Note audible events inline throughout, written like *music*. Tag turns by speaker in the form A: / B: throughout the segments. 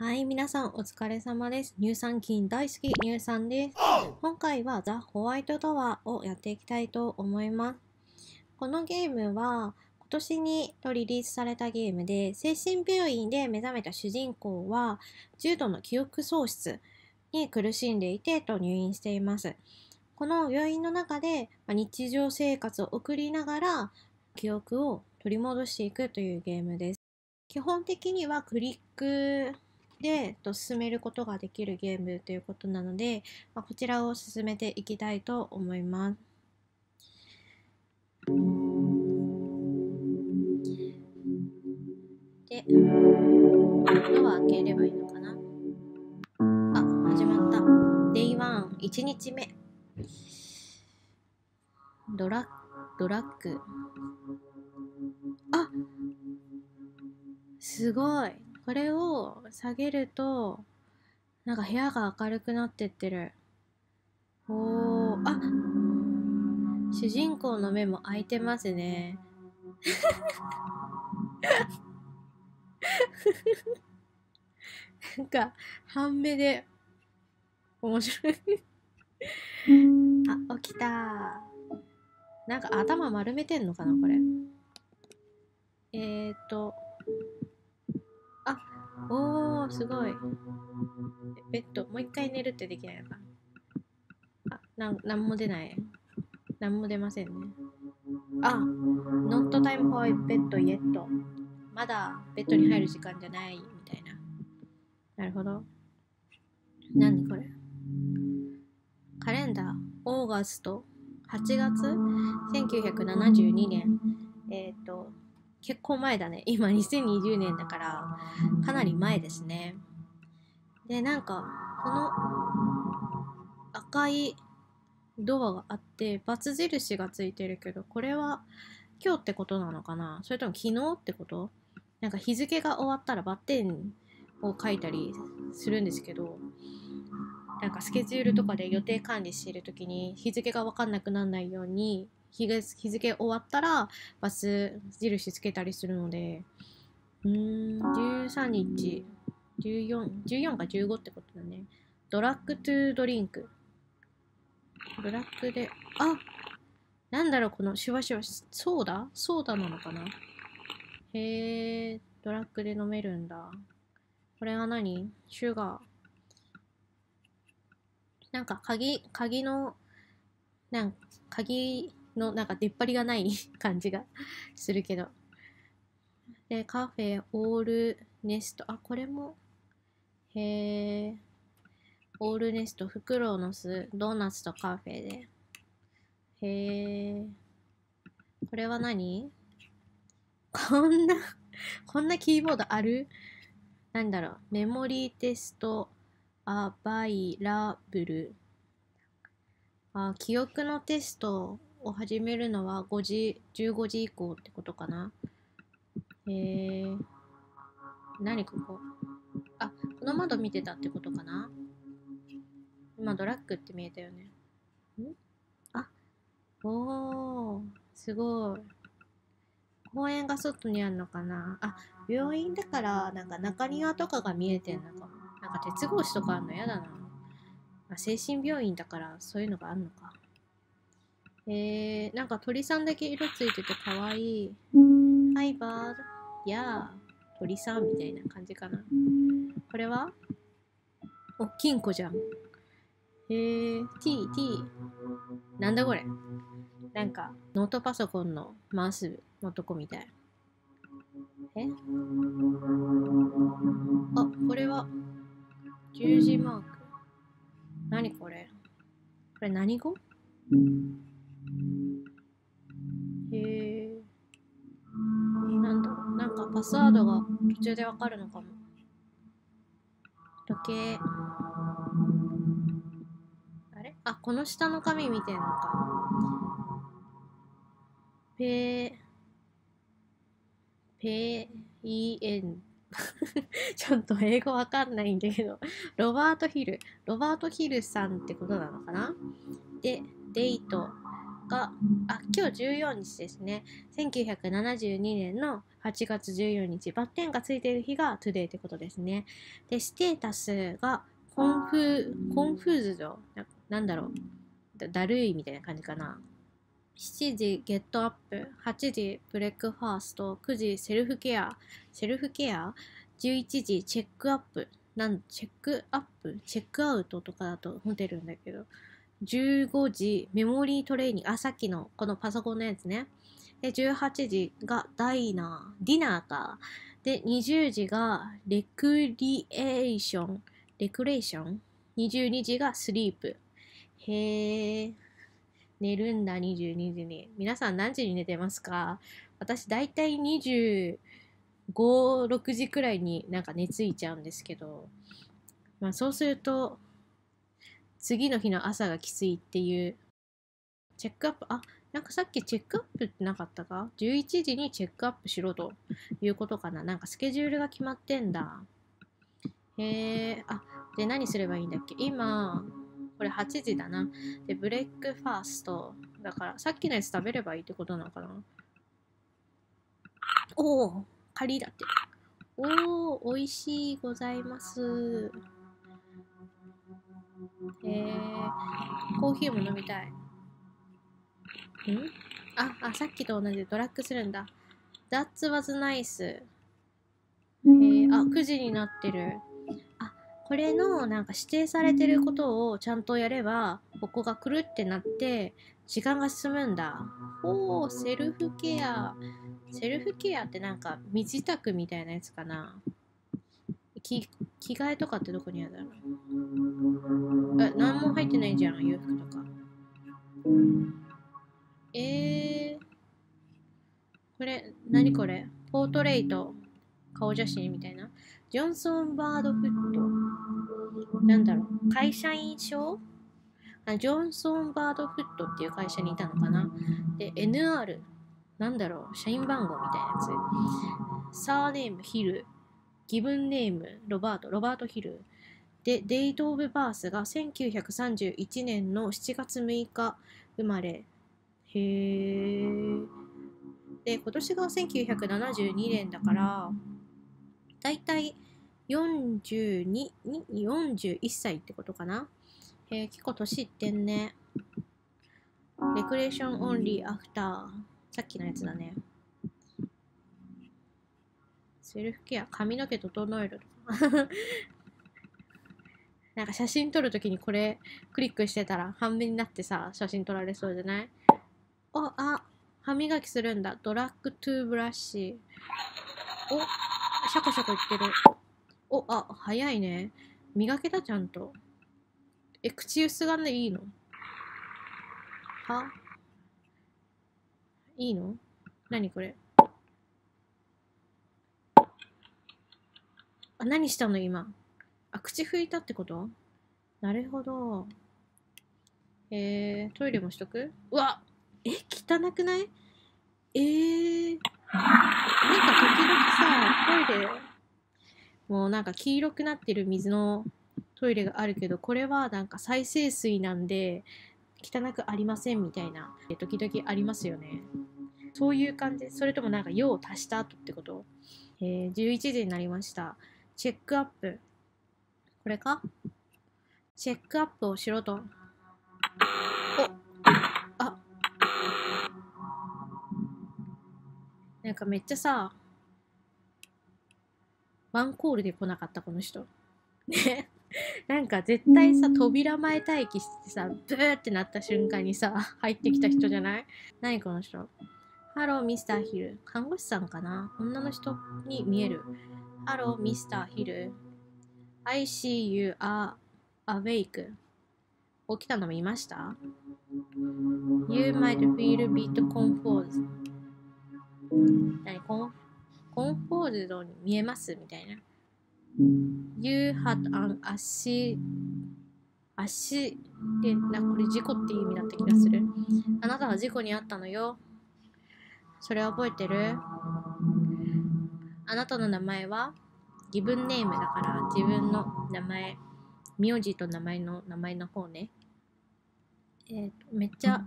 A: はい、皆さんお疲れ様です。乳酸菌大好き乳酸です。今回はザ・ホワイトタワーをやっていきたいと思います。このゲームは今年にとリリースされたゲームで、精神病院で目覚めた主人公は重度の記憶喪失に苦しんでいてと入院しています。この病院の中でまあ日常生活を送りながら記憶を取り戻していくというゲームです。基本的にはクリックでと進めることができるゲームということなので、まあ、こちらを進めていきたいと思います。で、ドア開ければいいのかな？あ、始まった。Day1、1日目。ドラドラッグ。あすごい。これを下げると、なんか部屋が明るくなってってる。おー、あ主人公の目も開いてますね。なんか、半目で、面白い。あ、起きたなんか頭丸めてんのかな、これ。えーと、あ、おー、すごい。ベッド、もう一回寝るってできないのか？な。あ、なん、なんも出ない。なんも出ませんね。あ、not time for bed yet. まだベッドに入る時間じゃないみたいな。なるほど。何これ？カレンダー、オーガスト、8月 ?1972 年。えっ、ー、と、結構前だね。今2020年だから、かなり前ですね。で、なんか、この赤いドアがあって、バツ印がついてるけど、これは今日ってことなのかな？それとも昨日ってこと？なんか日付が終わったらバッテンを書いたりするんですけど、なんかスケジュールとかで予定管理している時に日付が分かんなくならないように日が日付終わったらバス印つけたりするので。うん13日。14 14か15ってことだね。ドラッグトゥードリンク。ドラッグであなんだろうこのシュワシュワソーダ？ソーダなのかな？へえドラッグで飲めるんだ。これは何？シュガー。なんか鍵、鍵の、なんか鍵のなんか出っ張りがない *laughs* 感じがするけど。で、カフェ、オールネスト。あ、これも、へえ。オールネスト、フクロウの巣、ドーナツとカフェで。へえ。これは何？こんな、*laughs* こんなキーボードある？なんだろう。メモリーテスト、アバイラブルあ記憶のテストを始めるのは5時15時以降ってことかな？えー、何ここ？あこの窓見てたってことかな？今ドラッグって見えたよね。ん？あおーすごい。公園が外にあるのかな？あ病院だからなんか中庭とかが見えてんのかも。なんか鉄格子とかあんのやだな。まあ、精神病院だからそういうのがあるのか。えー、なんか鳥さんだけ色ついててかわいい。ハイバード。やー、鳥さんみたいな感じかな。これは？お、金庫じゃん。えー、T、T。なんだこれ？なんか、ノートパソコンのマウスのとこみたい。え？あ、これは、十字マーク。何これ？これ何語？へえ。なんだろう。なんかパスワードが途中でわかるのかも。時計。あれ？あ、この下の紙見てんのか。ペー、ペー、EN。*laughs* ちょっと英語わかんないんだけど、ロバート・ヒル。ロバート・ヒルさんってことなのかな？で、 date、あ、今日14日ですね。1972年の8月14日、バッテンがついている日が today ってことですね。で、ステータスが con、confused、ななんだろうだ、だるいみたいな感じかな。7時 get up、8時 breakfast、9時セルフケア、セルフケア、11時 check up、なんチェックアップチェックアウトとかだとホテルんだけど、15時メモリートレーニング、あ、さっきのこのパソコンのやつね。で、18時がダイナー、ディナーか。で、20時がレクリエーション、レクレーション？22時がスリープ。へー。寝るんだ、22時に。皆さん何時に寝てますか？私、だいたい25、6時くらいになんか寝ついちゃうんですけど、まあそうすると、次の日の朝がきついっていう、チェックアップ、あ、なんかさっきチェックアップってなかったか ?11 時にチェックアップしろということかな。なんかスケジュールが決まってんだ。へえ、あ、で何すればいいんだっけ？今、これ8時だな。で、ブレックファースト。だから、さっきのやつ食べればいいってことなのかな？おお、カリーだって。おお、美味しいございます。えー、コーヒーも飲みたい。ん？あ、あ、さっきと同じドラッグするんだ。That was nice. えー、あ、9時になってる。あ、これのなんか指定されてることをちゃんとやれば、ここがくるってなって、時間が進むんだ。おー、セルフケア。セルフケアってなんか身支度みたいなやつかな。き着替えとかってどこにあるんだろうえ、何も入ってないじゃん、洋服とか。えー、これ、何これ？ポートレート。顔写真みたいな？ジョンソン・バードフット。なんだろう？会社員証？あジョンソン・バードフットっていう会社にいたのかな？で、NR。なんだろう？社員番号みたいなやつ。サーネーム、ヒル。ギブンネーム、ロバート。ロバート・ヒル。で、デイト・オブ・バースが1931年の7月6日生まれ。へー。で、今年が1972年だから、だいたい42、41歳ってことかな。えー、結構年いってんね。レクレーションオンリーアフター。さっきのやつだね。セルフケア、髪の毛整えるとか。なんか写真撮るときにこれクリックしてたら半分になってさ、写真撮られそうじゃない？お、あ、歯磨きするんだ。ドラッグトゥーブラッシー。お、シャコシャコいってる。お、あ、早いね。磨けたちゃんと。え、口ゆすがんでいいの？はいいの？何これ？あ、何したの今？あ、口拭いたってこと？なるほど。えー、トイレもしとく？うわえ、汚くない？えー、なんか時々さ、トイレ、もうなんか黄色くなってる水のトイレがあるけど、これはなんか再生水なんで、汚くありませんみたいな、時々ありますよね。そういう感じ？それともなんか用を足した後ってこと？えー、11時になりました。チェックアップ。これか？check up をしろと。おあなんかめっちゃさ、ワンコールで来なかった、この人。ね。なんか絶対さ、扉前待機してさ、ブーってなった瞬間にさ、入ってきた人じゃない？何この人？ Hello、Mr. Hill。看護師さんかな？女の人に見える。Hello、Mr. Hill。I see you are awake. 起きたの見ました ?You might feel a bit confused. 何？ con confused に見えますみたいな。You had an 足、足で、なこれ事故っていう意味だった気がする。あなたは事故に遭ったのよ。それ覚えてる？あなたの名前は？ギブンネームだから自分の名前、名字と名前の名前の方ね。えっ、と、めっちゃ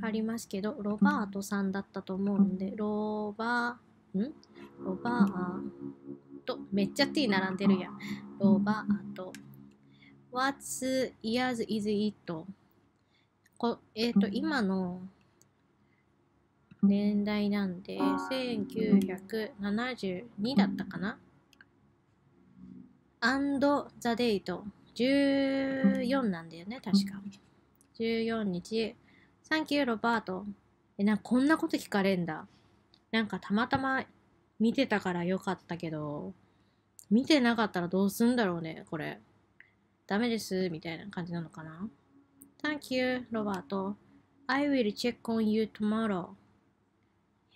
A: 貼りますけど、ロバートさんだったと思うんで、ロバー、ん？ロバート、めっちゃ T 並んでるやん。ロバート。What's years is it? こえっ、ー、と、今の年代なんで、1972だったかな？?and the date。14なんだよね、確か。14日。サンキュー、ロバート。え、なんかこんなこと聞かれんだ。なんかたまたま見てたからよかったけど、見てなかったらどうすんだろうね、これ。ダメです、みたいな感じなのかな ?Thank you, ロバート。I will check on you tomorrow.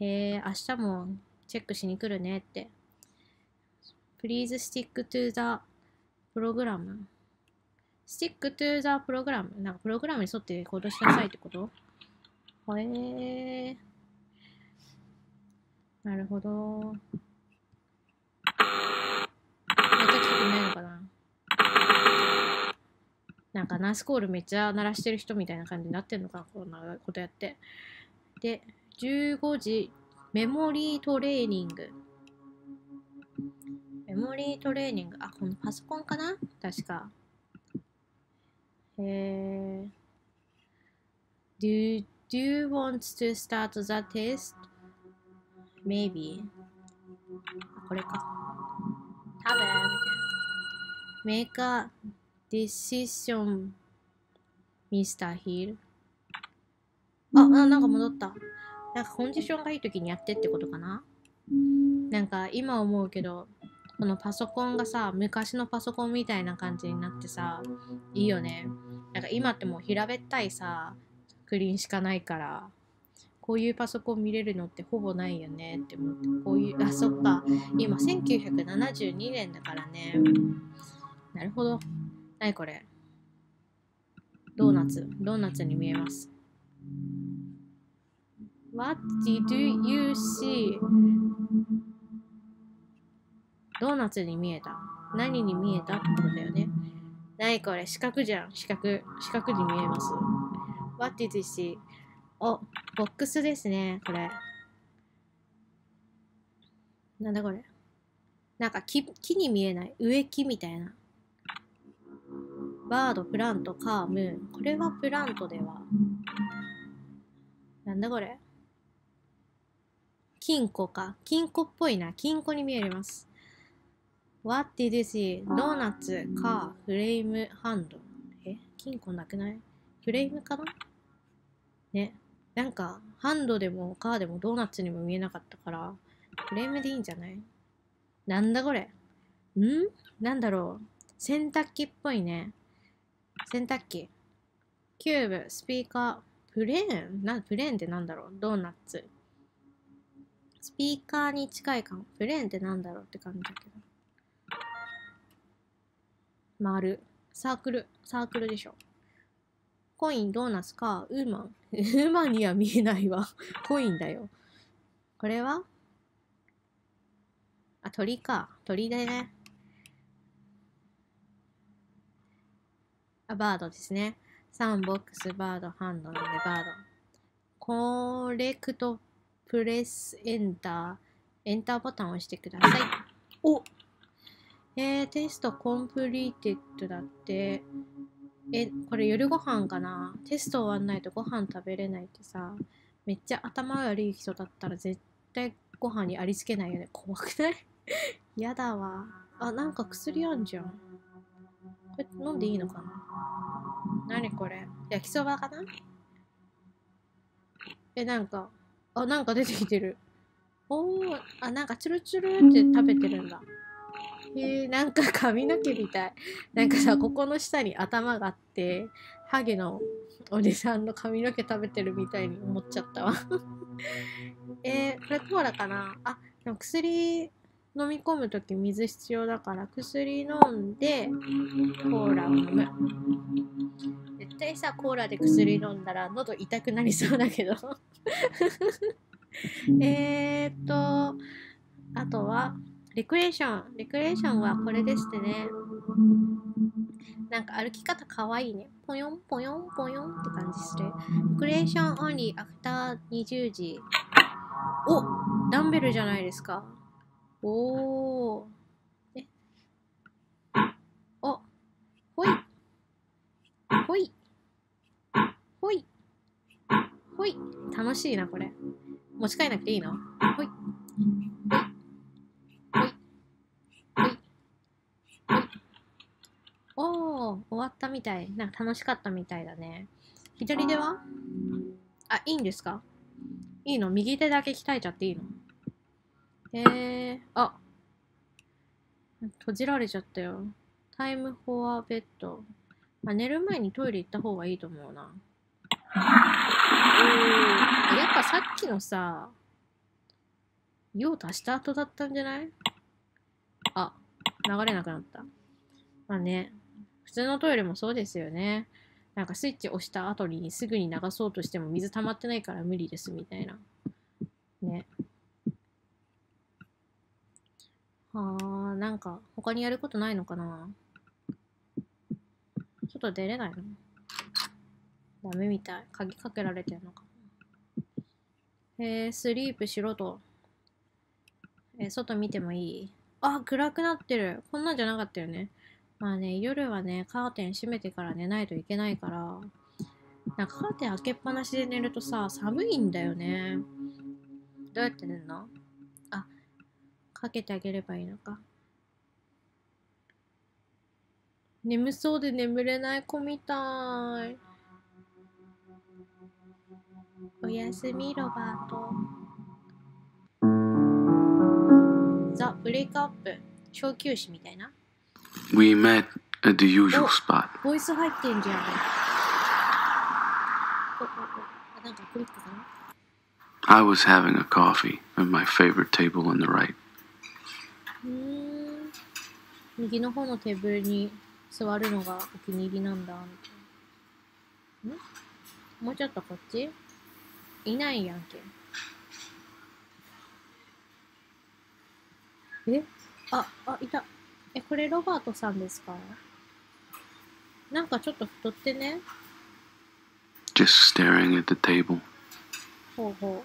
A: へえ、明日もチェックしに来るねって。Please stick to the program. stick to the program. なんかプログラムに沿って行動しなさいってこと？へえー。なるほど。めっちゃ聞くないのかな？なんかナースコールめっちゃ鳴らしてる人みたいな感じになってんのか？なこんなことやって。で、15時、メモリートレーニング。メモリートレーニング。あ、このパソコンかな？確か。へえ。Do, do you want to start the test? Maybe. これか。多分みたいな。Make a decision, Mr. Hill. あ、あ、なんか戻った。なんかコンディションがいい時にやってってことかな？なんか今思うけど、このパソコンがさ、昔のパソコンみたいな感じになってさ、いいよね。なんか今ってもう平べったいさ、スクリーンしかないから、こういうパソコン見れるのってほぼないよねって思って、こういう、あ、そっか、今1972年だからね。なるほど。なにこれ。ドーナツ。ドーナツに見えます。What did you see? ドーナツに見えた。何に見えたってことだよね。なにこれ四角じゃん。四角。四角に見えます。What did you see? お、ボックスですね、これ。なんだこれ。なんか木木に見えない。植木みたいな。バード、プラント、カー、ムーン。これはプラントでは。なんだこれ。金庫か。金庫っぽいな。金庫に見えます。What did you see? ドーナツ、カー、フレーム、ハンド。え？金庫なくない？フレームかな？ね。なんか、ハンドでもカーでもドーナツにも見えなかったから、フレームでいいんじゃない？なんだこれ？ん？なんだろう？洗濯機っぽいね。洗濯機。キューブ、スピーカー、プレーン？なプレーンってなんだろう？ドーナツ。スピーカーに近いかも。プレーンってなんだろう？って感じだけど。丸。サークル。サークルでしょ。コイン、ドーナツか、ウーマン。ウーマンには見えないわ。コインだよ。これは？あ、鳥か。鳥だね。あ、バードですね。サンボックス、バード、ハンドなんでバード。Correct、press、enter。エンターボタンを押してください。おえー、 test completed だって。え、これ夜ご飯かな？テスト終わんないとご飯食べれないってさ、めっちゃ頭悪い人だったら絶対ご飯にありつけないよね。怖くない？*laughs* やだわ。あ、なんか薬あんじゃん。これ飲んでいいのかな？何これ？焼きそばかな？え、なんか、あ、なんか出てきてる。おー、あ、なんかチュルチュルって食べてるんだ。えー、なんか髪の毛みたい。なんかさ、ここの下に頭があって、ハゲのおじさんの髪の毛食べてるみたいに思っちゃったわ *laughs* えー、これコーラかな？あ、でも薬飲み込むとき水必要だから薬飲んでコーラを飲む。絶対さ、コーラで薬飲んだら喉痛くなりそうだけど *laughs* えっと、あとは、レクレーション。レクレーションはこれですってね。なんか歩き方かわいいね。ぽよんぽよんぽよんって感じする。レクレーションオンリーアフター20時。おダンベルじゃないですか。おー。え？おほい。ほい。ほい。ほい。楽しいな、これ。持ち帰んなくていいの？ほい。ほい。ほい。おー、終わったみたい。なんか楽しかったみたいだね。左手は？あ、いいんですか？いいの？右手だけ鍛えちゃっていいの？えー、あ、閉じられちゃったよ。タイムフォアベッド。まあ、寝る前にトイレ行った方がいいと思うな。おーやっぱさっきのさ、用足した後だったんじゃない？あ、流れなくなった。まあね、普通のトイレもそうですよね。なんかスイッチ押した後にすぐに流そうとしても水溜まってないから無理ですみたいな。ね。はあ、なんか他にやることないのかな外出れないの？ダメみたい。鍵かけられてんのかな。えー、スリープしろと。えー外見てもいい？あ、暗くなってる。こんなんじゃなかったよね。まあね、夜はね、カーテン閉めてから寝ないといけないから、なんかカーテン開けっぱなしで寝るとさ、寒いんだよね。どうやって寝るの？あ、かけてあげればいいのか。眠そうで眠れない子みたい。おやすみ、ロバート。ザ・ブレイクアップ。小休止みたいな。
B: We met at the usual
A: Oh.
B: spot.
A: ボイス入ってんじゃん。おおおあなんかクリックかな
B: I was having a coffee at my favorite table on the right.
A: うーん。右の方のテーブルに座るのがお気に入りなんだ、みたいな。ん？もうちょっとこっち？いないやんけ。え？あ、あ、いた。え、これロバートさんですかなんかちょっと太ってね。
B: just staring at the table.
A: ほうほ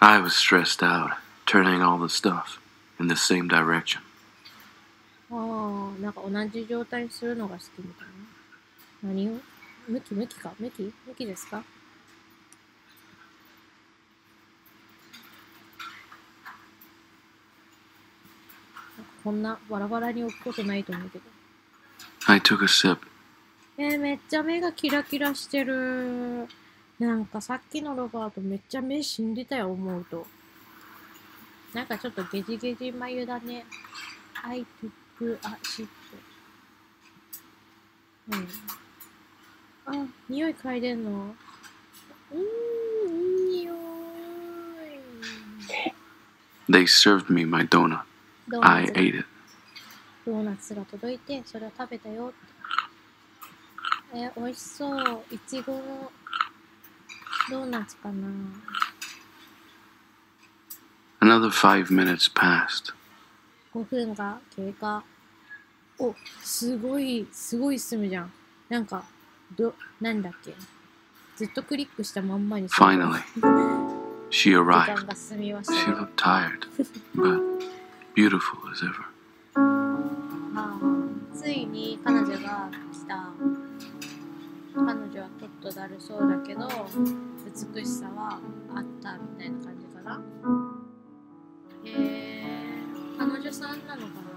B: I was stressed out, turning all the stuff in the same direction.
A: う。ああ、なんか同じ状態にするのが好きみたいな。何を向き向きか向き向きですかなんかこんなバラバラに置くことないと思うけど。
B: I took a sip.
A: えー、めっちゃ目がキラキラしてる。なんかさっきのロバートめっちゃ目死んでたよ、思うと。なんかちょっとゲジゲジ眉だね。I took a shit. うん。あ、匂い嗅いでんの？うーん、いい匂い。
B: They served me my donut.
A: ドーナ
B: I
A: ツ
B: ate it.
A: ドーナツが届いて、それを食べたよって。えー、美味しそう。いちごのドーナツかな。
B: Another five minutes passed.
A: 5分が経過。お、すごい、すごい進むじゃん。なんか、ど、なんだっけ。ずっとクリックしたまんまに
B: Finally, she
A: 時間
B: arrived.
A: が進みまし
B: She looked tired, but beautiful as ever.
A: ああついに彼女が来た。彼女はちょっとだるそうだけど、美しさはあったみたいな感じかな。えー、彼女さんなのかな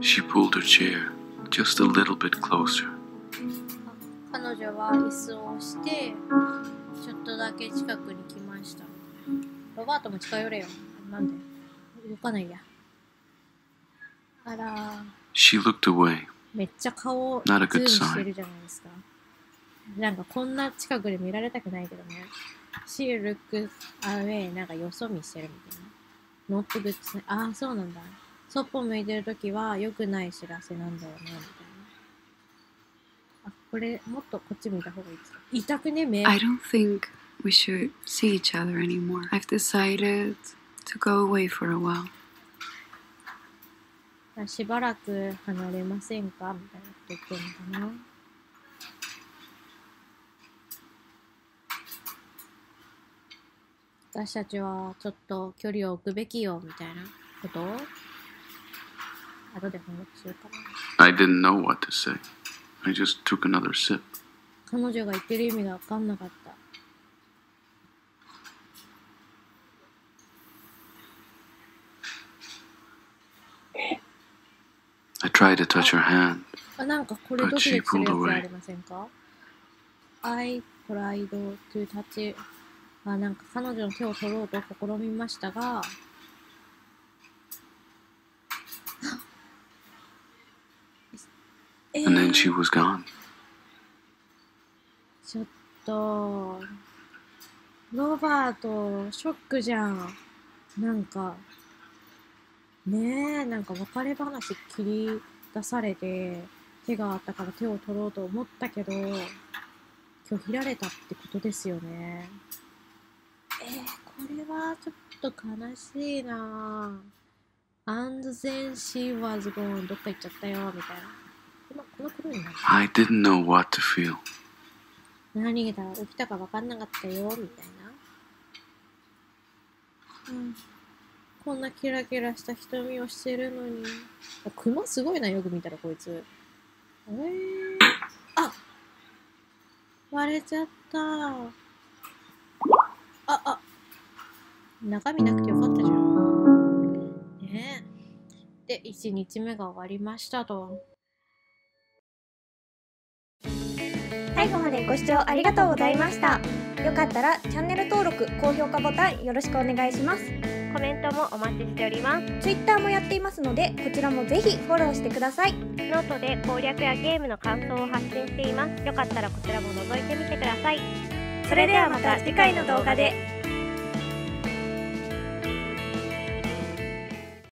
B: ？She pulled her chair just a little bit closer.
A: あ彼女は椅子を押して、ちょっとだけ近くに来ました。ロバートも近寄れよ。なんで？動かないや。あら、
B: She looked away.
A: めっちゃ顔ズ
B: Not a
A: ー
B: sign.
A: してるじゃないですか。なんかこんな近くで見られたくないけどね。She looks away なんかよそ見してるみたいな。Not good ああ、そうなんだ。そっぽ向いてるときは良くない知らせなんだよね、みたいな。あ、これもっとこっち向いた方がいいですか？痛くね、目。
C: I don't think we should see each other anymore. I've decided to go away for a while.
A: しばらく離れませんか？みたいなこと言ってんのかな？私たちはちょっと距離を置くべきよ、みたいなこと？後で翻訳するかな。
B: I didn't know what to say. I just took another sip.
A: 彼女が言ってる意味が分かんなかった。
B: I tried to touch her hand.
A: あ、なんかこれドキドキするやつありませんか ?I tried to touch あ、なんか彼女の手を取ろうと試みましたが、*laughs* え
B: And then
A: ー
B: she was gone.
A: ちょっと、ロバート、ショックじゃん。なんか、ねえ、なんか別れ話切り出されて、手があったから手を取ろうと思ったけど、拒否られたってことですよね。えー、これはちょっと悲しいなぁ。And then she was gone. どっか行っちゃったよ、みたいな。この、この黒いな。
B: I didn't know what to feel.
A: 何が起きたか分かんなかったよ、みたいな。うん。こんなキラキラした瞳をしてるのに。あクマすごいな、よく見たらこいつ。えー、あ割れちゃった。あ、あ。中身なくてよかったじゃん。ねえ。で、1日目が終わりましたと。
D: 最後までご視聴ありがとうございましたよかったらチャンネル登録高評価ボタンよろしくお願いします
E: コメントもお待ちしております。
D: Twitter もやっていますのでこちらもぜひフォローしてください
E: ノートで攻略やゲームの感想を発信しています。よかったらこちらも覗いてみてください。
D: それではまた次回の動画で